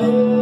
live.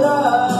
love.